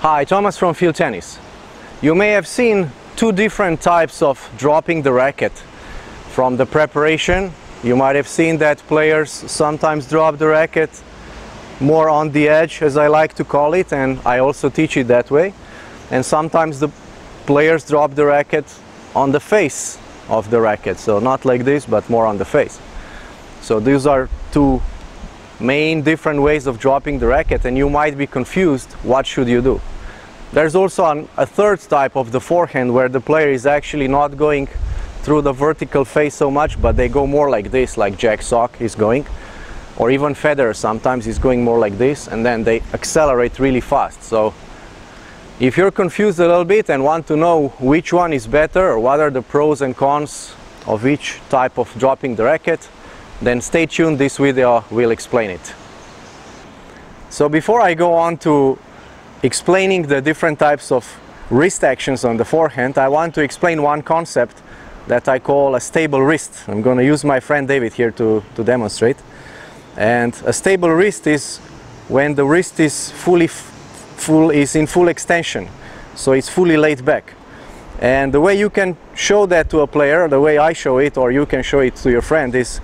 Hi, Thomas from Feel Tennis. You may have seen two different types of dropping the racket. From the preparation, you might have seen that players sometimes drop the racket more on the edge, as I like to call it, and I also teach it that way. And sometimes the players drop the racket on the face of the racket, so not like this, but more on the face. So these are two main different ways of dropping the racket and you might be confused what should you do. There's also an, a third type of the forehand where the player is actually not going through the vertical face so much but they go more like this like Jack Sock is going or even Federer sometimes is going more like this and then they accelerate really fast so if you're confused a little bit and want to know which one is better or what are the pros and cons of each type of dropping the racket then stay tuned, this video will explain it. So before I go on to explaining the different types of wrist actions on the forehand, I want to explain one concept that I call a stable wrist. I'm going to use my friend David here to, to demonstrate. And a stable wrist is when the wrist is fully full is in full extension, so it's fully laid back. And the way you can show that to a player, the way I show it, or you can show it to your friend, is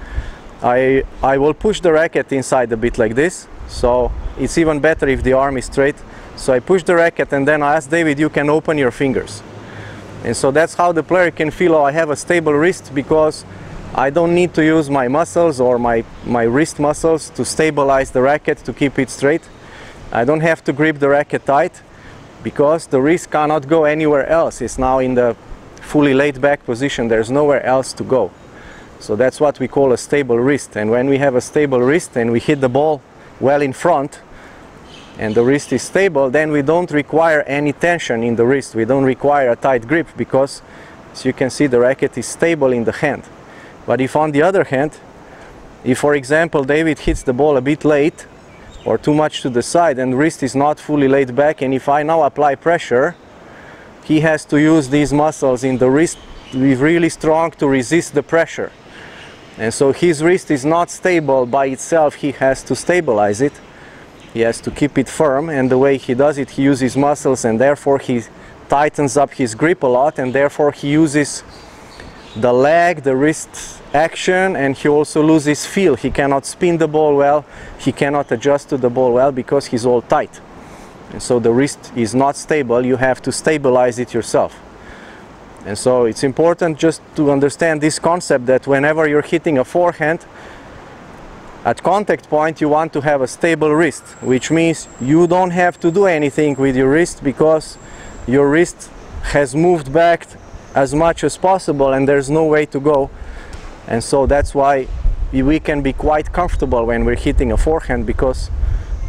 I, I will push the racket inside a bit like this so it's even better if the arm is straight. So I push the racket and then I ask David you can open your fingers. And so that's how the player can feel oh I have a stable wrist because I don't need to use my muscles or my, my wrist muscles to stabilize the racket to keep it straight. I don't have to grip the racket tight because the wrist cannot go anywhere else. It's now in the fully laid back position. There's nowhere else to go so that's what we call a stable wrist. And when we have a stable wrist and we hit the ball well in front and the wrist is stable, then we don't require any tension in the wrist. We don't require a tight grip because, as you can see, the racket is stable in the hand. But if on the other hand, if for example David hits the ball a bit late or too much to the side and the wrist is not fully laid back and if I now apply pressure, he has to use these muscles in the wrist really strong to resist the pressure and so his wrist is not stable by itself. He has to stabilize it. He has to keep it firm. And the way he does it he uses muscles and therefore he tightens up his grip a lot and therefore he uses the leg the wrist action and he also loses feel. He cannot spin the ball well. He cannot adjust to the ball well because he's all tight. And so the wrist is not stable. You have to stabilize it yourself and so it's important just to understand this concept that whenever you're hitting a forehand, at contact point you want to have a stable wrist, which means you don't have to do anything with your wrist because your wrist has moved back as much as possible and there's no way to go. And so that's why we can be quite comfortable when we're hitting a forehand because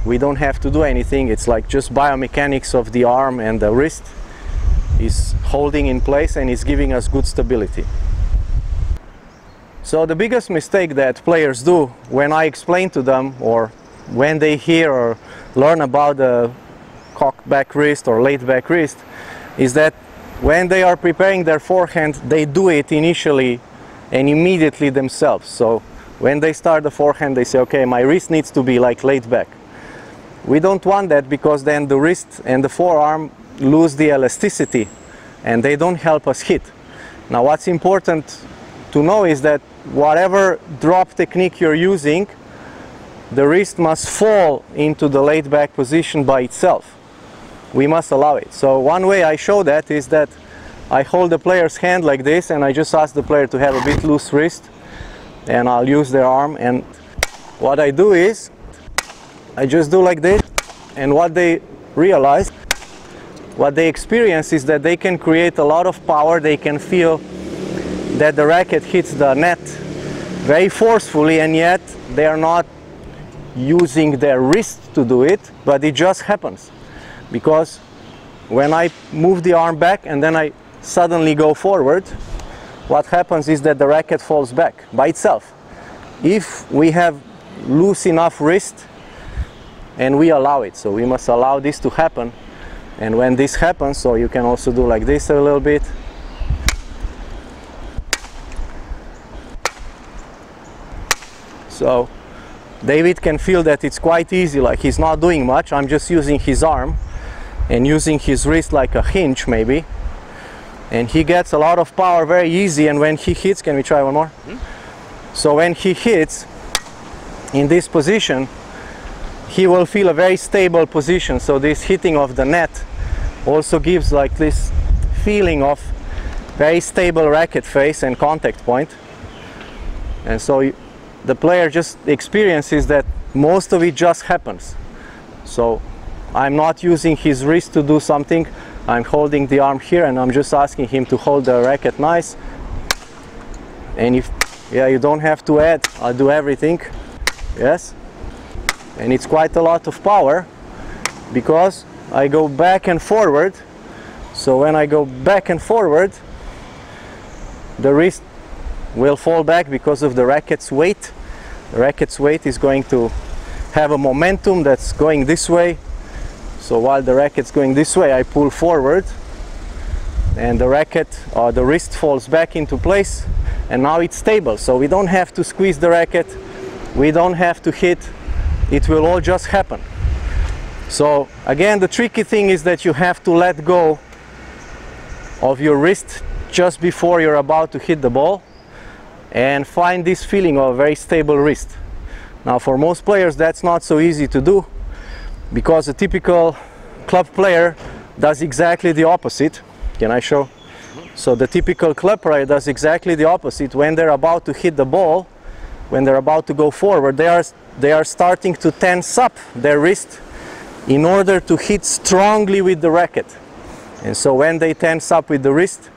we don't have to do anything. It's like just biomechanics of the arm and the wrist is holding in place and is giving us good stability. So the biggest mistake that players do when I explain to them or when they hear or learn about the cocked back wrist or laid back wrist is that when they are preparing their forehand they do it initially and immediately themselves. So when they start the forehand they say okay my wrist needs to be like laid back. We don't want that because then the wrist and the forearm lose the elasticity and they don't help us hit. Now what's important to know is that whatever drop technique you're using, the wrist must fall into the laid back position by itself. We must allow it. So one way I show that is that I hold the player's hand like this and I just ask the player to have a bit loose wrist and I'll use their arm and what I do is I just do like this and what they realize what they experience is that they can create a lot of power, they can feel that the racket hits the net very forcefully and yet they are not using their wrist to do it, but it just happens. Because when I move the arm back and then I suddenly go forward, what happens is that the racket falls back by itself. If we have loose enough wrist and we allow it, so we must allow this to happen, and when this happens so you can also do like this a little bit. So David can feel that it's quite easy like he's not doing much. I'm just using his arm and using his wrist like a hinge maybe. And he gets a lot of power very easy and when he hits can we try one more? Mm -hmm. so when he hits in this position he will feel a very stable position. So this hitting of the net also gives like this feeling of very stable racket face and contact point. And so the player just experiences that most of it just happens. So I'm not using his wrist to do something. I'm holding the arm here and I'm just asking him to hold the racket nice. And if yeah you don't have to add I'll do everything. Yes and it's quite a lot of power because I go back and forward. So when I go back and forward the wrist will fall back because of the racket's weight. The racket's weight is going to have a momentum that's going this way. So while the racket's going this way I pull forward and the racket or the wrist falls back into place and now it's stable. So we don't have to squeeze the racket. We don't have to hit it will all just happen. So again the tricky thing is that you have to let go of your wrist just before you're about to hit the ball and find this feeling of a very stable wrist. Now for most players that's not so easy to do because a typical club player does exactly the opposite. Can I show? So the typical club player does exactly the opposite when they're about to hit the ball when they're about to go forward, they are, they are starting to tense up their wrist in order to hit strongly with the racket. And so when they tense up with the wrist,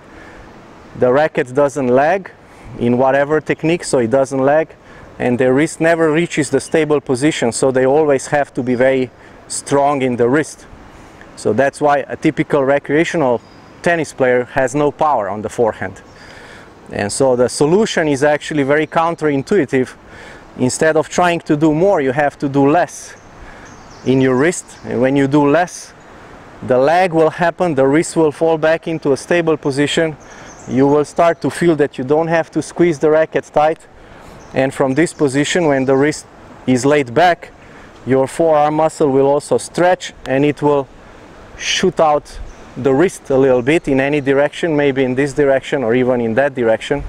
the racket doesn't lag in whatever technique, so it doesn't lag, and the wrist never reaches the stable position, so they always have to be very strong in the wrist. So that's why a typical recreational tennis player has no power on the forehand. And so the solution is actually very counterintuitive. Instead of trying to do more, you have to do less in your wrist. And when you do less, the lag will happen, the wrist will fall back into a stable position. You will start to feel that you don't have to squeeze the racket tight. And from this position, when the wrist is laid back, your forearm muscle will also stretch and it will shoot out the wrist a little bit in any direction, maybe in this direction or even in that direction.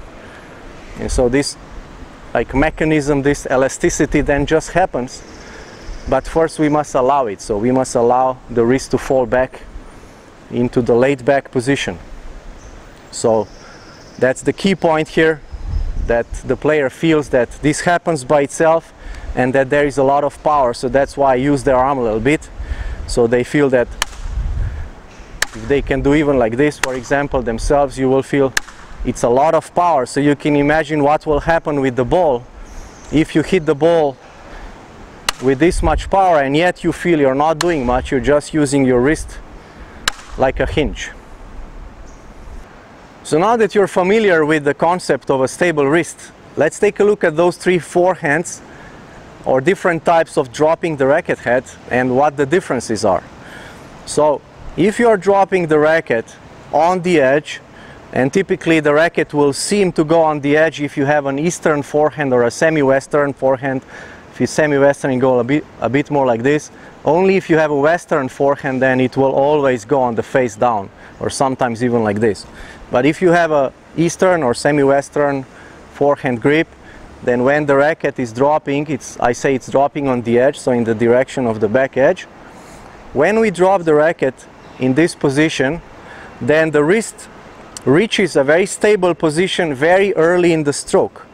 And so this like mechanism, this elasticity then just happens. But first we must allow it. So we must allow the wrist to fall back into the laid back position. So that's the key point here that the player feels that this happens by itself and that there is a lot of power. So that's why I use their arm a little bit. So they feel that if they can do even like this for example themselves you will feel it's a lot of power. So you can imagine what will happen with the ball. If you hit the ball with this much power and yet you feel you're not doing much you're just using your wrist like a hinge. So now that you're familiar with the concept of a stable wrist let's take a look at those three forehands or different types of dropping the racket head and what the differences are. So if you are dropping the racket on the edge, and typically the racket will seem to go on the edge if you have an eastern forehand or a semi-western forehand. If you semi-western, you go a bit, a bit more like this. Only if you have a western forehand, then it will always go on the face down, or sometimes even like this. But if you have a eastern or semi-western forehand grip, then when the racket is dropping, it's, I say it's dropping on the edge, so in the direction of the back edge. When we drop the racket, in this position, then the wrist reaches a very stable position very early in the stroke.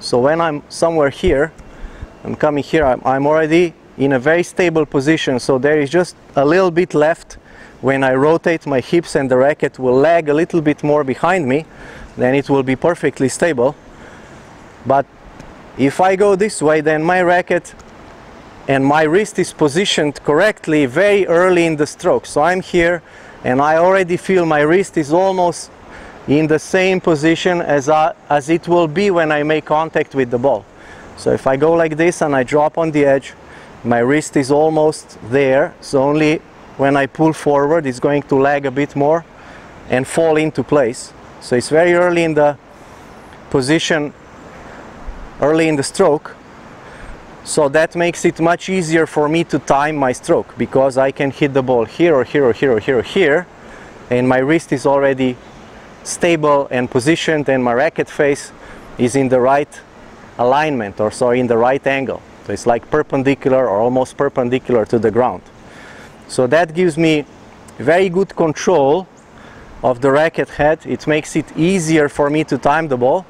So when I'm somewhere here, I'm coming here, I'm, I'm already in a very stable position. So there is just a little bit left when I rotate my hips and the racket will lag a little bit more behind me, then it will be perfectly stable. But if I go this way, then my racket and my wrist is positioned correctly very early in the stroke. So I'm here and I already feel my wrist is almost in the same position as, as it will be when I make contact with the ball. So if I go like this and I drop on the edge, my wrist is almost there. So only when I pull forward, it's going to lag a bit more and fall into place. So it's very early in the position, early in the stroke. So that makes it much easier for me to time my stroke because I can hit the ball here or here or here or here or here and my wrist is already stable and positioned and my racket face is in the right alignment or so in the right angle. So it's like perpendicular or almost perpendicular to the ground. So that gives me very good control of the racket head. It makes it easier for me to time the ball,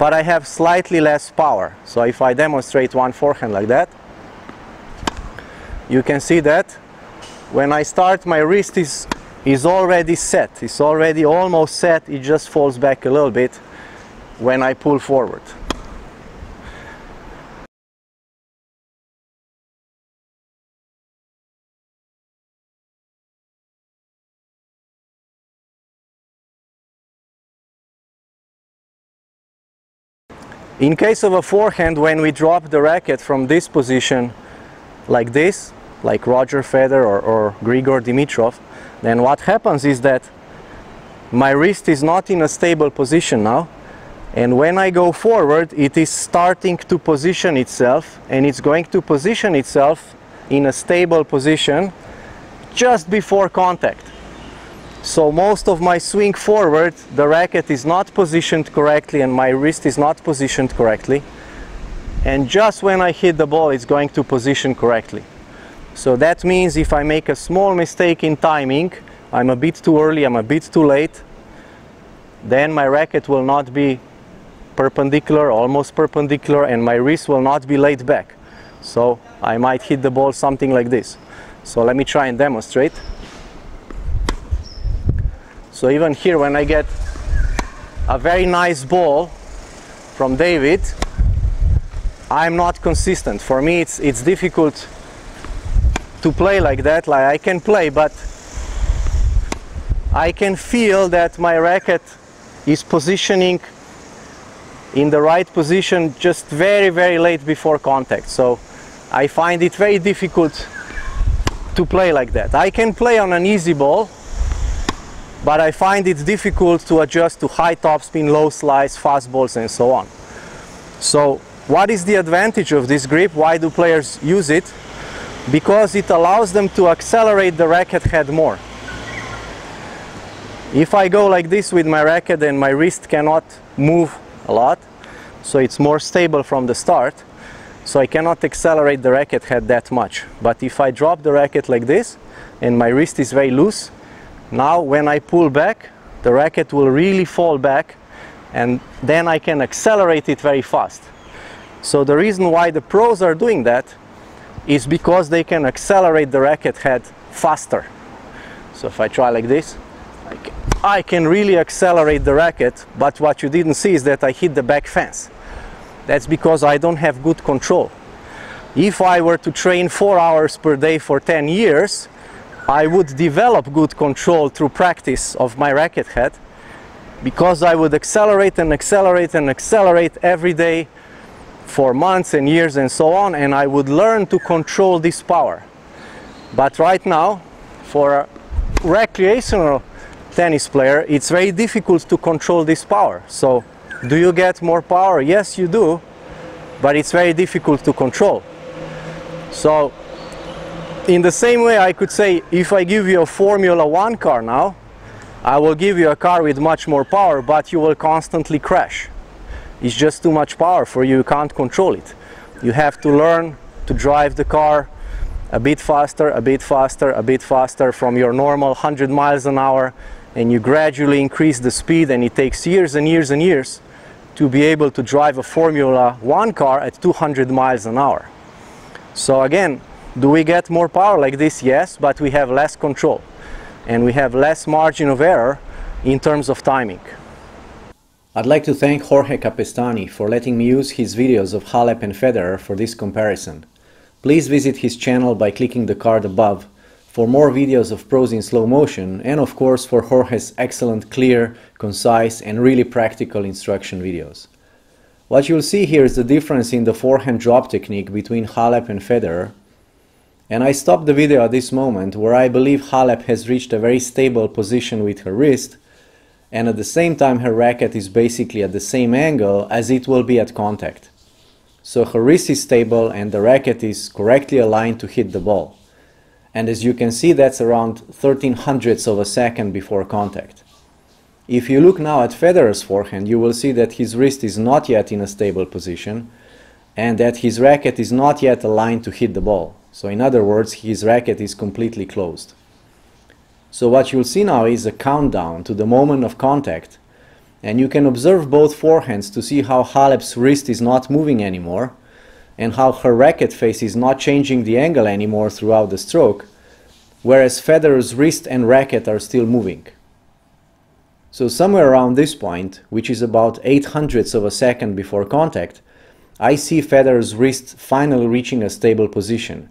but I have slightly less power. So if I demonstrate one forehand like that, you can see that when I start my wrist is is already set. It's already almost set. It just falls back a little bit when I pull forward. In case of a forehand, when we drop the racket from this position like this, like Roger Federer or, or Grigor Dimitrov, then what happens is that my wrist is not in a stable position now and when I go forward it is starting to position itself and it's going to position itself in a stable position just before contact. So most of my swing forward, the racket is not positioned correctly and my wrist is not positioned correctly. And just when I hit the ball, it's going to position correctly. So that means if I make a small mistake in timing, I'm a bit too early, I'm a bit too late, then my racket will not be perpendicular, almost perpendicular, and my wrist will not be laid back. So I might hit the ball something like this. So let me try and demonstrate. So even here when I get a very nice ball from David, I'm not consistent. For me it's, it's difficult to play like that. Like I can play, but I can feel that my racket is positioning in the right position just very, very late before contact. So I find it very difficult to play like that. I can play on an easy ball, but I find it difficult to adjust to high topspin, low slice, fast balls and so on. So what is the advantage of this grip? Why do players use it? Because it allows them to accelerate the racket head more. If I go like this with my racket and my wrist cannot move a lot, so it's more stable from the start, so I cannot accelerate the racket head that much. But if I drop the racket like this and my wrist is very loose, now when I pull back, the racket will really fall back and then I can accelerate it very fast. So the reason why the pros are doing that is because they can accelerate the racket head faster. So if I try like this, I can, really accelerate the racket, but what you didn't see is that I hit the back fence. That's because I don't have good control. If I were to train four hours per day for 10 years, I would develop good control through practice of my racket head because I would accelerate and accelerate and accelerate every day for months and years and so on and I would learn to control this power. But right now, for a recreational tennis player, it's very difficult to control this power. So, do you get more power? Yes, you do, but it's very difficult to control. So, in the same way I could say if I give you a Formula One car now I will give you a car with much more power but you will constantly crash. It's just too much power for you you can't control it. You have to learn to drive the car a bit faster a bit faster a bit faster from your normal 100 miles an hour and you gradually increase the speed and it takes years and years and years to be able to drive a Formula One car at 200 miles an hour. So again do we get more power like this? Yes, but we have less control and we have less margin of error in terms of timing. I'd like to thank Jorge Capestany for letting me use his videos of Halep and Federer for this comparison. Please visit his channel by clicking the card above for more videos of pros in slow motion and of course for Jorge's excellent, clear, concise and really practical instruction videos. What you'll see here is the difference in the forehand drop technique between Halep and Federer and I stop the video at this moment where I believe Halep has reached a very stable position with her wrist and at the same time her racket is basically at the same angle as it will be at contact. So her wrist is stable and the racket is correctly aligned to hit the ball. And as you can see, that's around 13 hundredths of a second before contact. If you look now at Federer's forehand, you will see that his wrist is not yet in a stable position and that his racket is not yet aligned to hit the ball. So in other words, his racket is completely closed. So what you'll see now is a countdown to the moment of contact and you can observe both forehands to see how Halep's wrist is not moving anymore and how her racket face is not changing the angle anymore throughout the stroke, whereas Federer's wrist and racket are still moving. So somewhere around this point, which is about 8 hundredths of a second before contact, I see Federer's wrist finally reaching a stable position,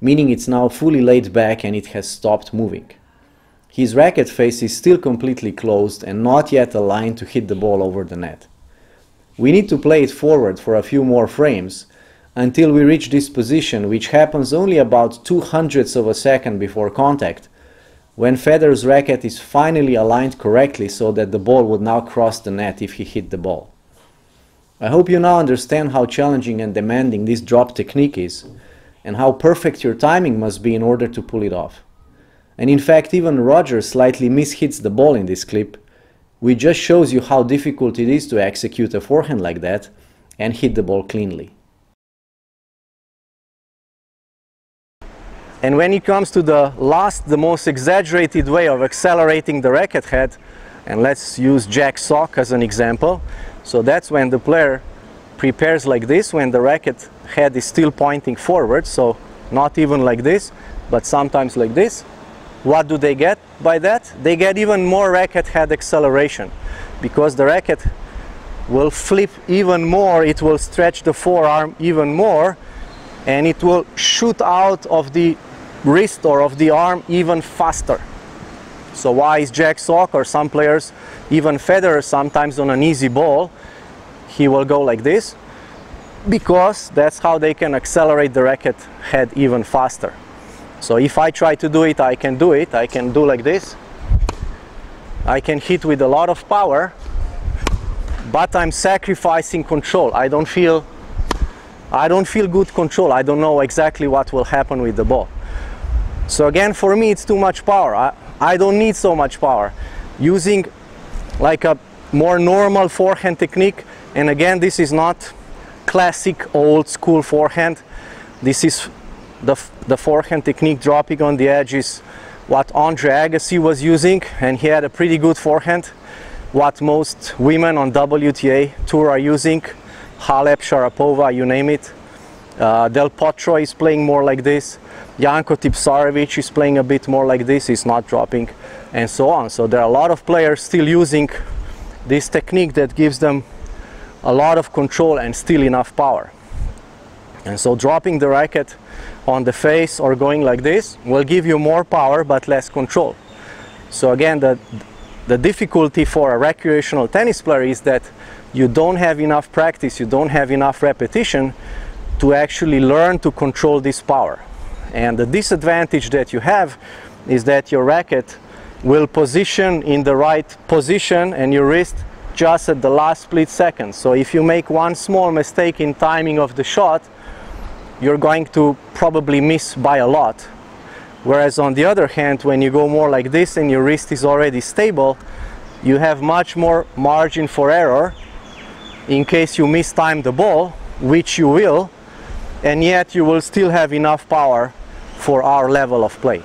meaning it's now fully laid back and it has stopped moving. His racket face is still completely closed and not yet aligned to hit the ball over the net. We need to play it forward for a few more frames until we reach this position which happens only about 2 hundredths of a second before contact when Federer's racket is finally aligned correctly so that the ball would now cross the net if he hit the ball. I hope you now understand how challenging and demanding this drop technique is and how perfect your timing must be in order to pull it off. And in fact even Roger slightly mishits the ball in this clip, which just shows you how difficult it is to execute a forehand like that and hit the ball cleanly. And when it comes to the last, the most exaggerated way of accelerating the racket head, and let's use jack sock as an example. So that's when the player prepares like this, when the racket head is still pointing forward, so not even like this, but sometimes like this. What do they get by that? They get even more racket head acceleration because the racket will flip even more, it will stretch the forearm even more, and it will shoot out of the wrist or of the arm even faster. So why is Jack Sock or some players, even Federer sometimes on an easy ball, he will go like this because that's how they can accelerate the racket head even faster. So if I try to do it, I can do it. I can do like this. I can hit with a lot of power, but I'm sacrificing control. I don't feel I don't feel good control. I don't know exactly what will happen with the ball. So again, for me, it's too much power. I, I don't need so much power. Using like a more normal forehand technique, and again, this is not classic old school forehand. This is the, the forehand technique dropping on the edge is what Andre Agassi was using, and he had a pretty good forehand. What most women on WTA tour are using, Halep, Sharapova, you name it. Uh, Del Potro is playing more like this. Janko Tipsarevic is playing a bit more like this, he's not dropping, and so on. So there are a lot of players still using this technique that gives them a lot of control and still enough power. And so dropping the racket on the face or going like this will give you more power but less control. So again, the, the difficulty for a recreational tennis player is that you don't have enough practice, you don't have enough repetition to actually learn to control this power. And the disadvantage that you have is that your racket will position in the right position and your wrist just at the last split second. So if you make one small mistake in timing of the shot, you're going to probably miss by a lot. Whereas on the other hand, when you go more like this and your wrist is already stable, you have much more margin for error in case you mistime the ball, which you will, and yet you will still have enough power for our level of play.